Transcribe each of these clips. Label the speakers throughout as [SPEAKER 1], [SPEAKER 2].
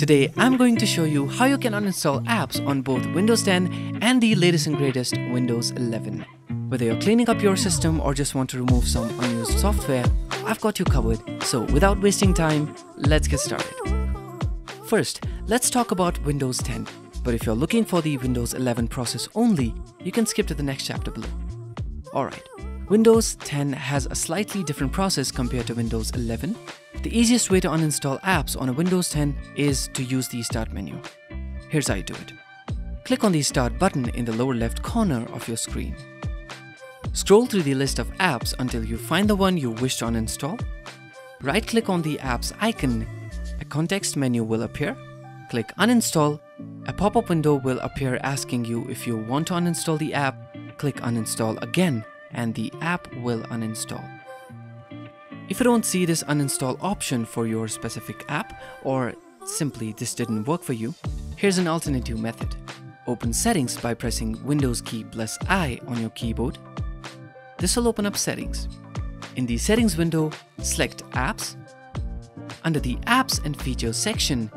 [SPEAKER 1] Today, I'm going to show you how you can uninstall apps on both Windows 10 and the latest and greatest Windows 11. Whether you're cleaning up your system or just want to remove some unused software, I've got you covered. So without wasting time, let's get started. First, let's talk about Windows 10. But if you're looking for the Windows 11 process only, you can skip to the next chapter below. Alright, Windows 10 has a slightly different process compared to Windows 11. The easiest way to uninstall apps on a Windows 10 is to use the Start menu. Here's how you do it. Click on the Start button in the lower left corner of your screen. Scroll through the list of apps until you find the one you wish to uninstall. Right click on the app's icon. A context menu will appear. Click Uninstall. A pop-up window will appear asking you if you want to uninstall the app. Click Uninstall again and the app will uninstall. If you don't see this uninstall option for your specific app or simply this didn't work for you, here's an alternative method. Open settings by pressing Windows key plus I on your keyboard. This will open up settings. In the settings window, select apps. Under the apps and features section,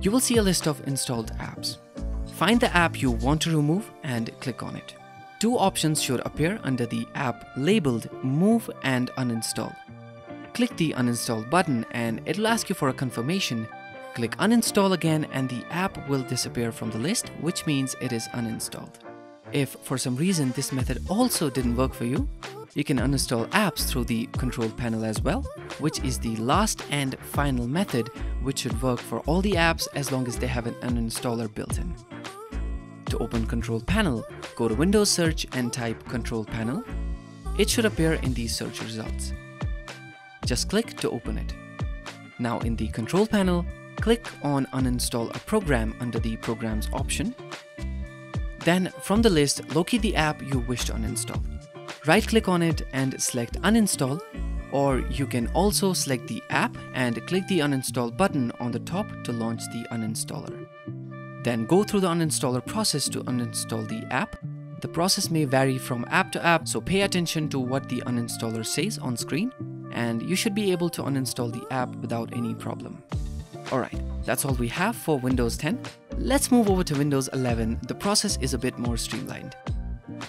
[SPEAKER 1] you will see a list of installed apps. Find the app you want to remove and click on it two options should appear under the app labeled Move and Uninstall. Click the Uninstall button and it'll ask you for a confirmation. Click Uninstall again and the app will disappear from the list, which means it is uninstalled. If for some reason this method also didn't work for you, you can uninstall apps through the control panel as well, which is the last and final method which should work for all the apps as long as they have an uninstaller built in. To open Control Panel, go to Windows Search and type Control Panel. It should appear in the search results. Just click to open it. Now in the Control Panel, click on Uninstall a program under the Programs option. Then from the list, locate the app you wish to uninstall. Right-click on it and select Uninstall, or you can also select the app and click the Uninstall button on the top to launch the uninstaller. Then go through the uninstaller process to uninstall the app. The process may vary from app to app, so pay attention to what the uninstaller says on screen, and you should be able to uninstall the app without any problem. Alright, that's all we have for Windows 10. Let's move over to Windows 11. The process is a bit more streamlined.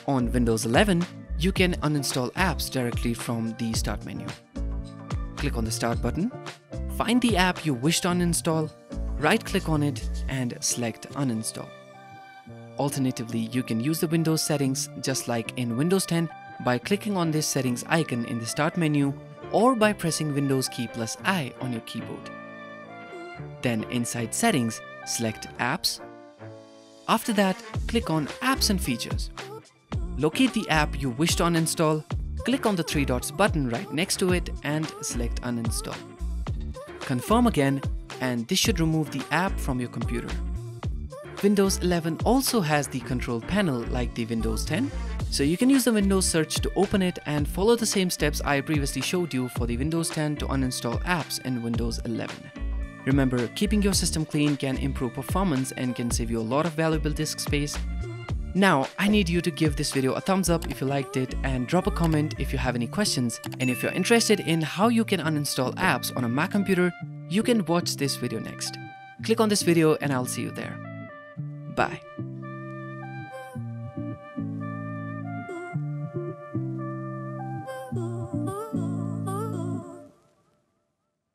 [SPEAKER 1] On Windows 11, you can uninstall apps directly from the Start menu. Click on the Start button, find the app you wish to uninstall, right click on it and select uninstall. Alternatively, you can use the Windows settings just like in Windows 10 by clicking on this settings icon in the start menu or by pressing Windows key plus I on your keyboard. Then inside settings, select apps. After that, click on apps and features. Locate the app you wish to uninstall, click on the three dots button right next to it and select uninstall. Confirm again and this should remove the app from your computer. Windows 11 also has the control panel like the Windows 10, so you can use the Windows search to open it and follow the same steps I previously showed you for the Windows 10 to uninstall apps in Windows 11. Remember, keeping your system clean can improve performance and can save you a lot of valuable disk space. Now, I need you to give this video a thumbs up if you liked it and drop a comment if you have any questions. And if you're interested in how you can uninstall apps on a Mac computer, you can watch this video next. Click on this video and I'll see you there. Bye.